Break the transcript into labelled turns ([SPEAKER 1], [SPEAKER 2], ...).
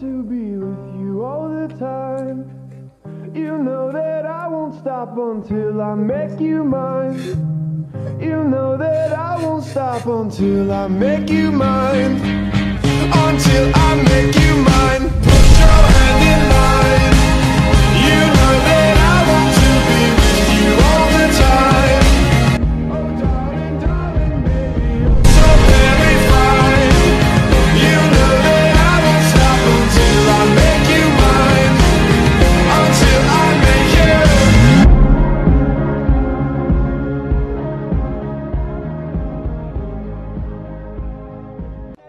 [SPEAKER 1] to be with you all the time. You know that I won't stop until I make you mine. You know that I won't stop until I make you mine.